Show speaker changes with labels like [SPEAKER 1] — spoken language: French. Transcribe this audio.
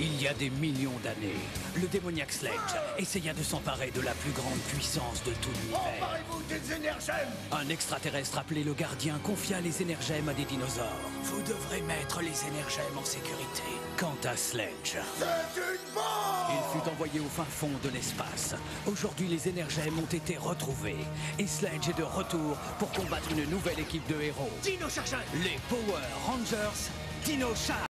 [SPEAKER 1] Il y a des millions d'années, le démoniaque Sledge essaya de s'emparer de la plus grande puissance de tout l'univers.
[SPEAKER 2] Emparez-vous des énergèmes
[SPEAKER 1] Un extraterrestre appelé le Gardien confia les énergèmes à des dinosaures. Vous devrez mettre les énergèmes en sécurité. Quant à Sledge,
[SPEAKER 2] C'est une bombe
[SPEAKER 1] il fut envoyé au fin fond de l'espace. Aujourd'hui, les énergèmes ont été retrouvés. Et Sledge est de retour pour combattre une nouvelle équipe de héros.
[SPEAKER 3] Dino
[SPEAKER 1] Les Power Rangers Dino Charge